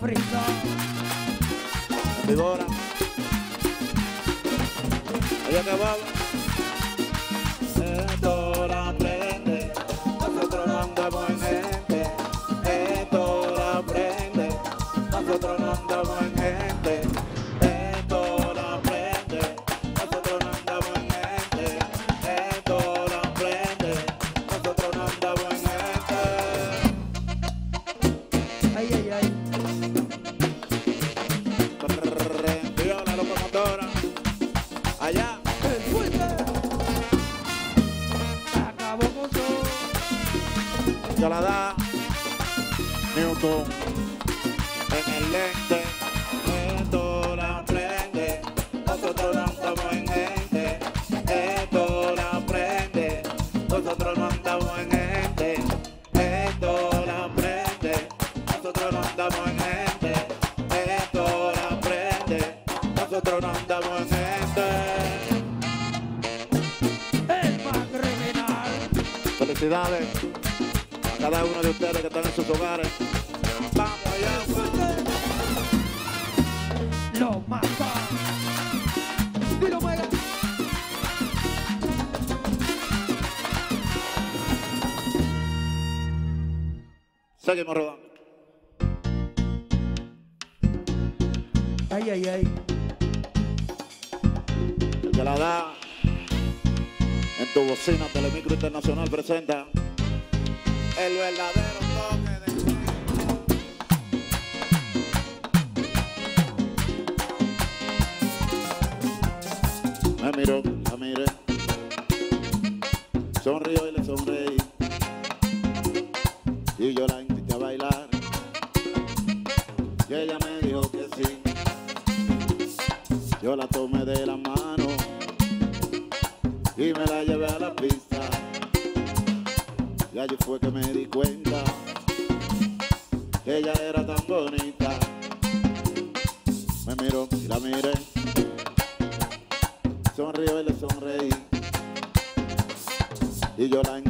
frito. Bebora. Había acabado. Nosotros no andamos en gente, esto lo aprende. Nosotros no andamos en gente. El más criminal. Felicidades a cada uno de ustedes que están en sus hogares. Vamos allá, Lo mata. Dilo, Mega. Seguimos rodando. Cocina Telemicro Internacional presenta El verdadero toque de... Me miró, me miré. Sonrió y le sonreí. Y yo la invité a bailar. Y ella me dijo que sí. Yo la tomé de la mano. Y me Y fue que me di cuenta que ella era tan bonita. Me miró y la miré. Sonrió y le sonreí. Y yo la encontré.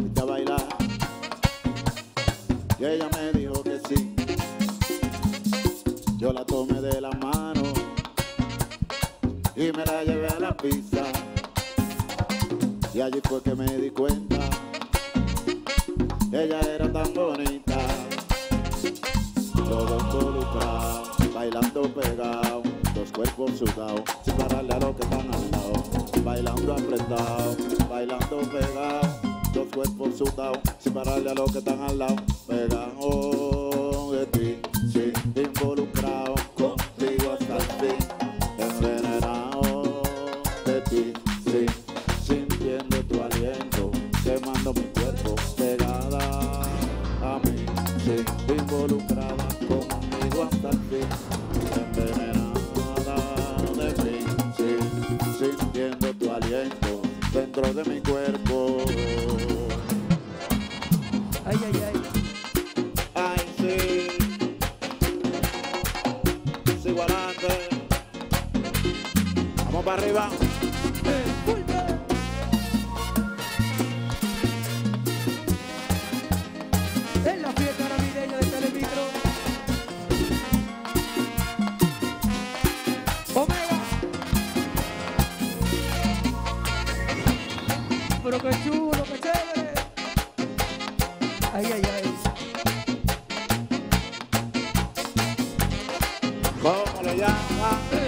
は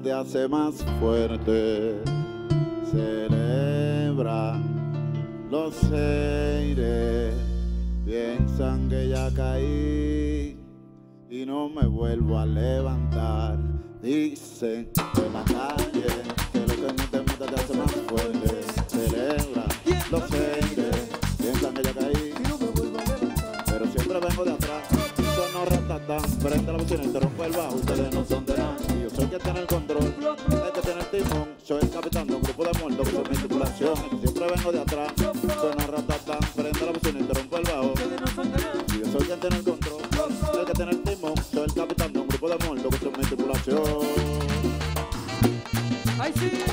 Te hace más fuerte. Celebra los aires. Piensan que ya caí y no me vuelvo a levantar. Dicen. I lo que ¡Ay, sí!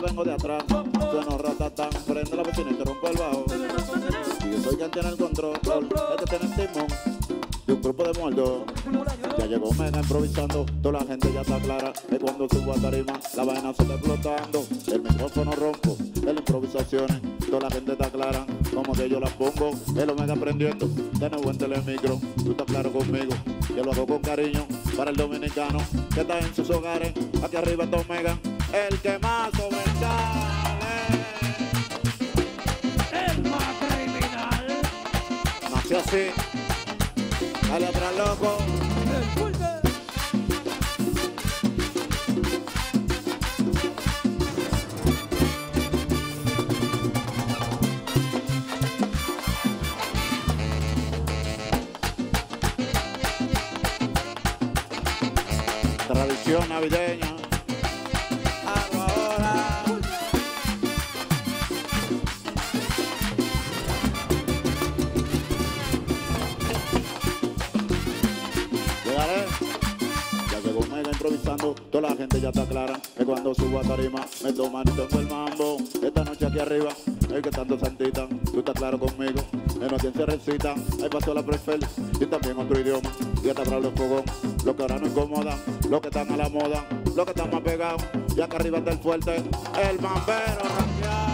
vengo de atrás. Sueno ratatán, prendo la bocina y te rompo el bajo. Y yo soy quien tiene el control, este tiene el timón. De un grupo de muertos, ya llegó Mega improvisando, toda la gente ya está clara. Es cuando subo a tarima, la vaina se está explotando. El micrófono rompo, de las improvisaciones, toda la gente está clara. Como que yo las pongo, el Omega prendiendo, de nuevo en telemicro. Tú estás claro conmigo, yo lo hago con cariño para el dominicano que está en sus hogares. Aquí arriba está Omega el temazo, ¿verdad? El más criminal. Nació así. Dale atrás, loco. Tradición navideña. Improvisando, toda la gente ya está clara que cuando subo a tarima me toman y tengo el mambo. Esta noche aquí arriba, el que tanto santita, tú estás claro conmigo. Menos quien se recita, ahí pasó la prefel y también otro idioma. Y hasta para los fogón, los que ahora no incomodan, los que están a la moda, los que están más pegados. Y acá arriba está el fuerte, el mambero.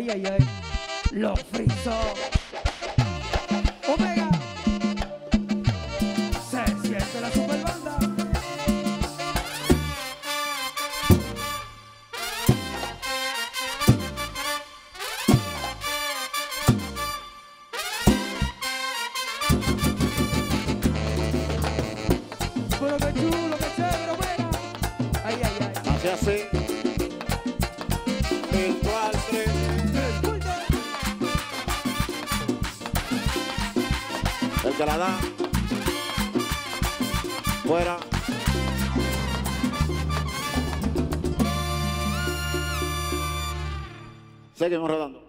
Ay, ay, ay. Lo friso. El que la da. Fuera. Seguimos rodando.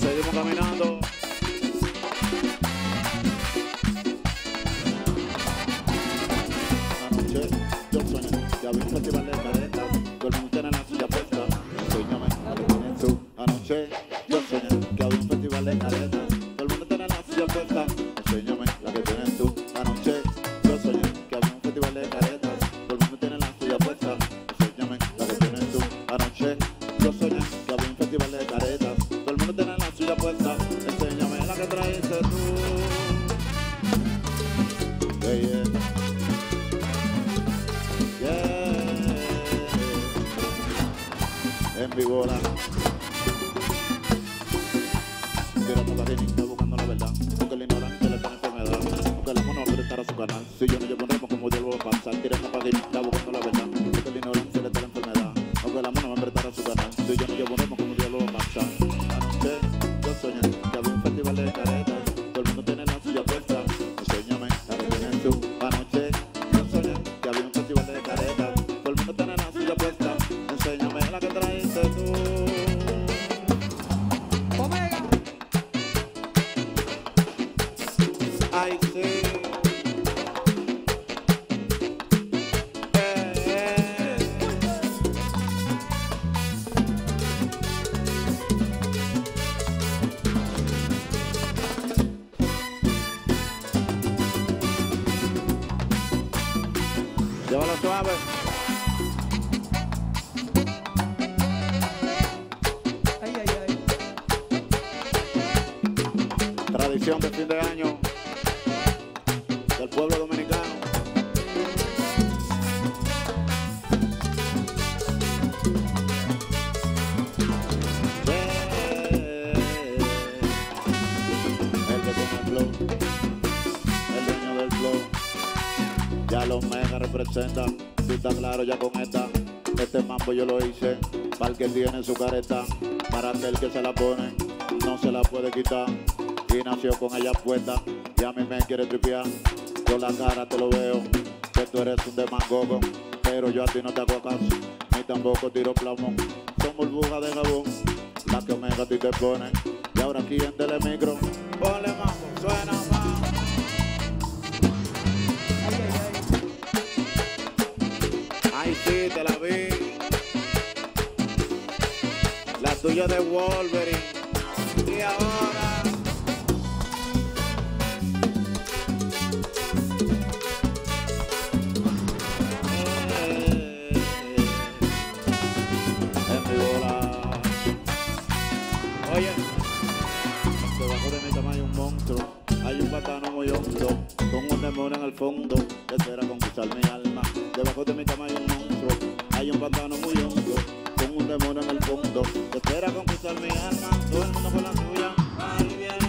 Seguimos caminando. Anoche yo soñé que había un festival de está claro ya con esta. Este mambo yo lo hice, para el que tiene su careta, para aquel que se la pone, no se la puede quitar. Y nació con ella puesta, y a mí me quiere tripear. Yo la cara te lo veo, que tú eres un demagogo, pero yo a ti no te hago caso, ni tampoco tiro plomo. Son burbujas de jabón, las que omega a ti te ponen. Y ahora aquí en Telemicro, ponle mambo, suena La vi. De Wolverine. Y ahora. Eh, en mi bola. Oye, debajo de mi cama hay un monstruo, hay un patano muy hondo, con un demonio en el fondo, que será conquistar mi alma. Debajo de mi cama hay un monstruo, hay un pantano muy hondo, con un demonio en el fondo. Te espera conquistar mi alma, todo el mundo con la suya.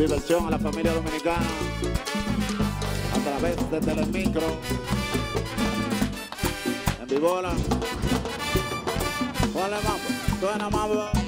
Diversión a la familia dominicana a través de Telemicro. En Vibola. Mambo. Suena, mambo.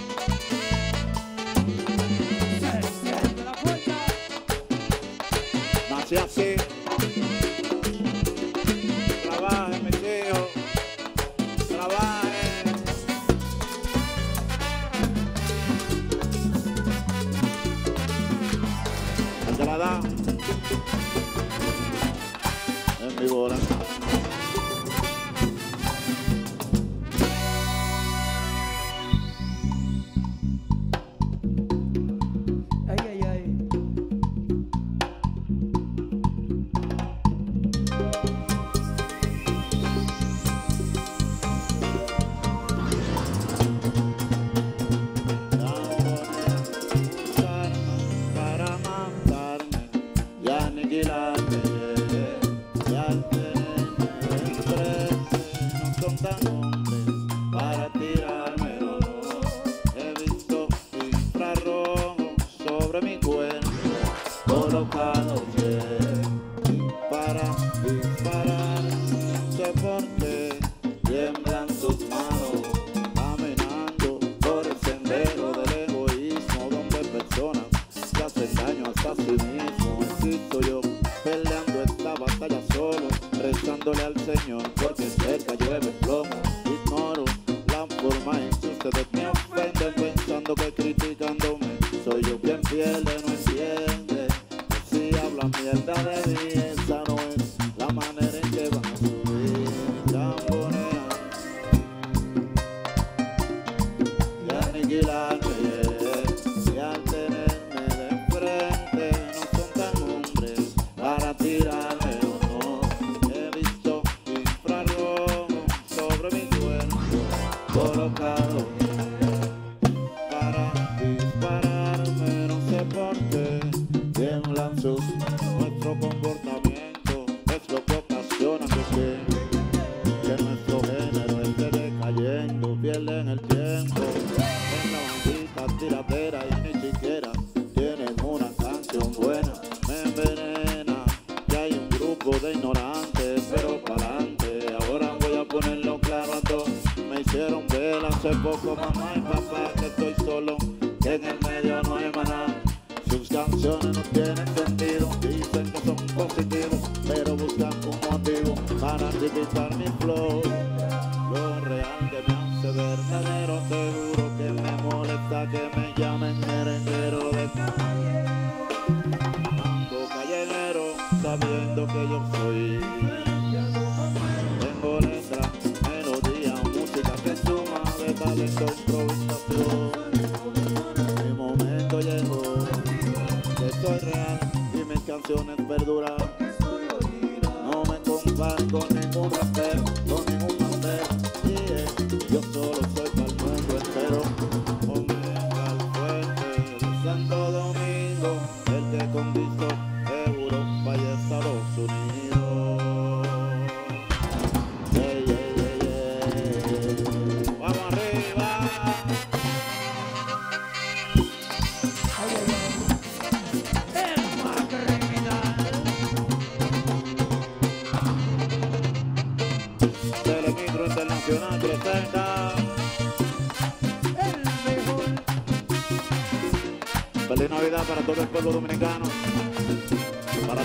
que yo soy. Tengo letra, melodía, música que suma de talento, improvisación. Mi momento llegó, estoy real y mis canciones perduran. No me comparo con ningún rapero.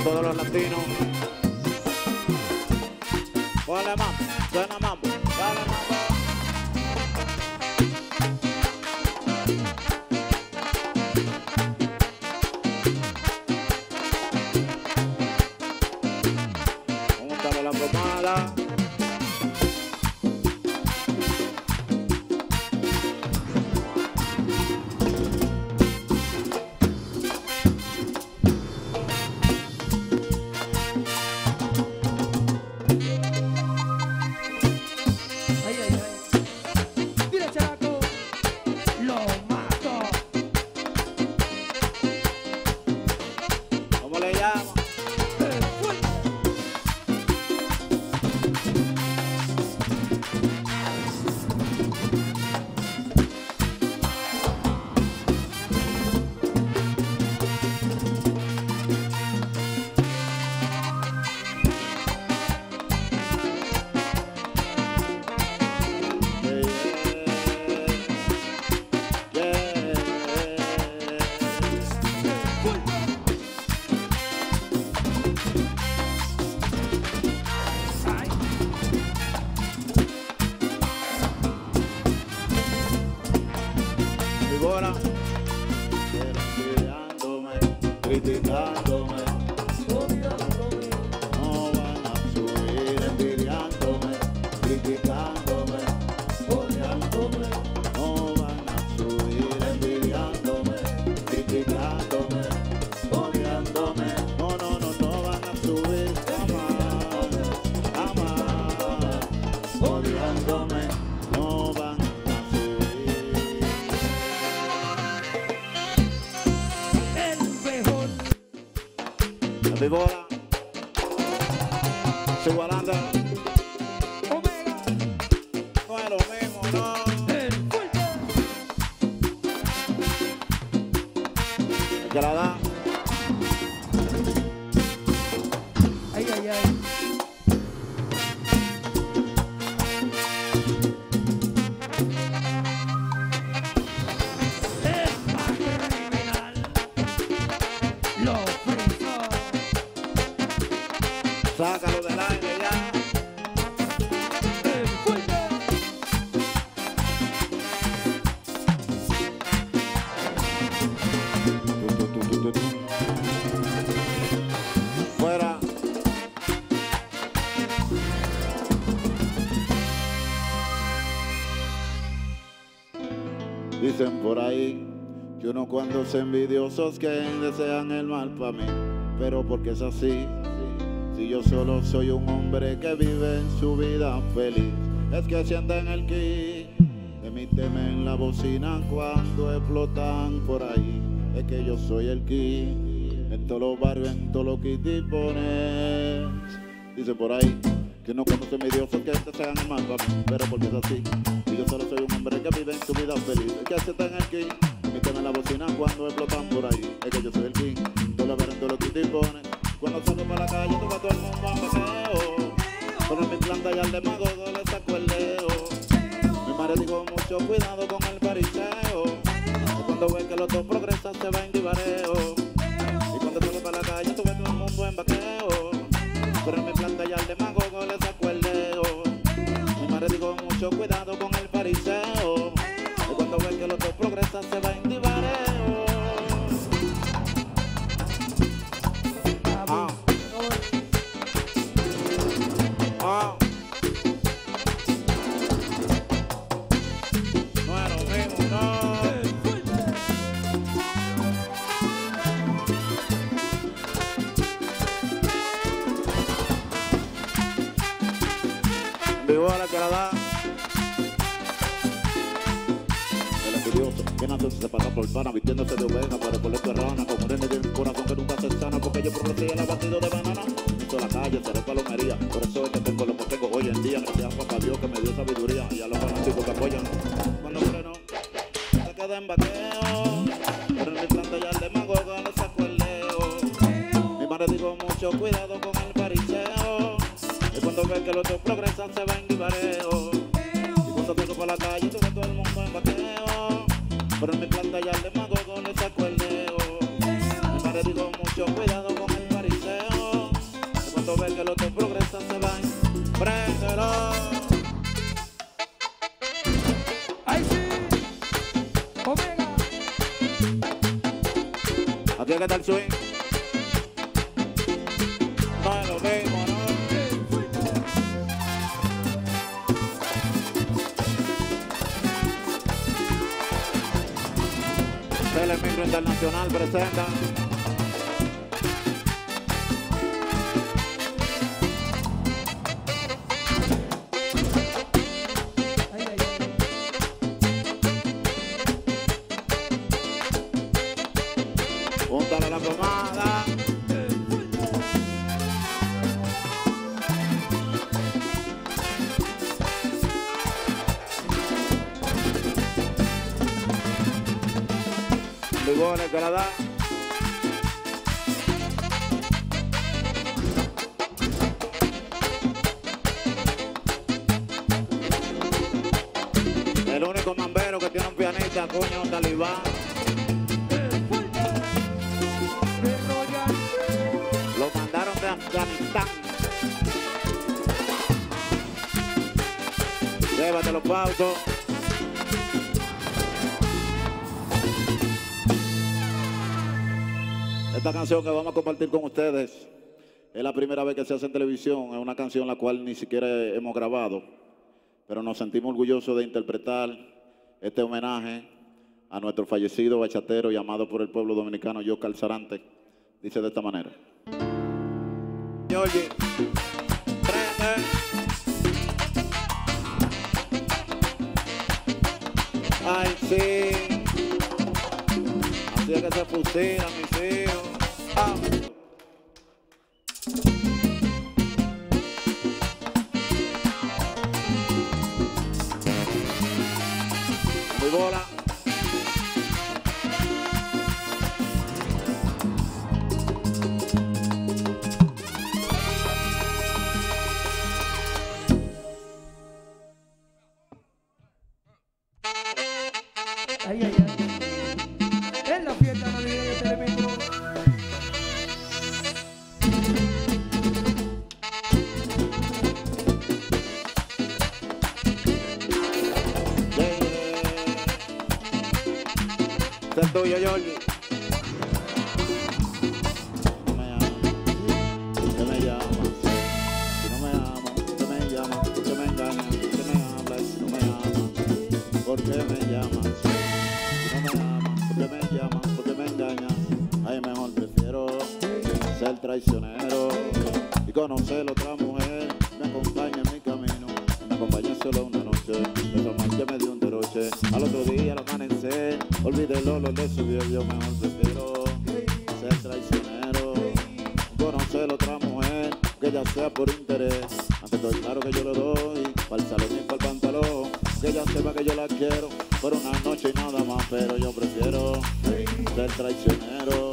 Todos los latinos. Hola mambo, suena mambo. Su cuando es envidiosos que desean el mal para mí, pero porque es así. Si yo solo soy un hombre que vive en su vida feliz, es que sienten el ki, emíteme la bocina cuando explotan por ahí, es que yo soy el ki, en todos los barrios, en todos los pones. Dice por ahí que no conoce envidiosos que desean el mal pero porque es así. Si yo solo soy un hombre que vive en su vida feliz, es que sienten el ki, la bocina cuando explotan por ahí, es que yo soy el king, todos los barrios, en los pones. Cuando salgo para la calle, vas todo el mundo a paseo. Con mi planta y al demagogo le saco el leo. Mi madre dijo mucho cuidado con el pariseo. Y cuando ve que los dos progresan se va en divareo. Y cuando salgo para la calle, tú ves todo el mundo en vaqueo. En mi planta y al demagogo le saco el leo. Mi madre dijo mucho cuidado con el pariseo. Y cuando ve que los dos progresan se va se pasa por pana vistiéndose de oveja para el de rana con un nene de un corazón que nunca se sana porque yo progresé el abatido de banana. Esto la calle, seré palomería por eso es que tengo lo que hoy en día gracias a Dios que me dio sabiduría y a los fanáticos que apoyan Que está el swing. No es lo mismo, ¿no? Telemicro Internacional presenta. Único mambero que tiene un pianista, coño, talibán. Lo mandaron de Afganistán. Llévatelo, Pauto. Esta canción que vamos a compartir con ustedes es la primera vez que se hace en televisión. Es una canción la cual ni siquiera hemos grabado, pero nos sentimos orgullosos de interpretar este homenaje a nuestro fallecido bachatero llamado por el pueblo dominicano Yoscar Sarante. Dice de esta manera. Prende. Ay, sí. Así es que se mis hijos. Mi bola. Ay, Al otro día al amanecer, olvidé el olor de su. Yo mejor prefiero ser traicionero, conocer otra mujer, que ya sea por interés. Aunque estoy claro que yo le doy, para el salón y para el pantalón. Que ella sepa que yo la quiero, por una noche y nada más. Pero yo prefiero ser traicionero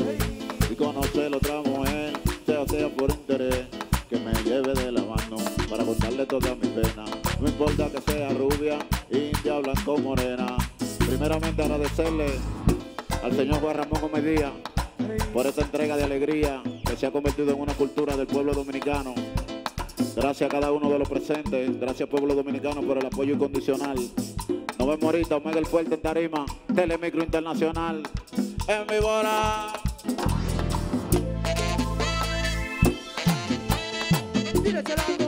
y conocer otra mujer, sea sea por interés, que me lleve de la mano para contarle toda mi pena. No importa que sea rubia, india, blanco, morena. Primeramente agradecerle al señor Juan Ramón Gómez Díaz por esta entrega de alegría que se ha convertido en una cultura del pueblo dominicano. Gracias a cada uno de los presentes, gracias pueblo dominicano por el apoyo incondicional. Nos vemos ahorita, Omega el Fuerte en Tarima, Telemicro Internacional, en mi bola. Tírate la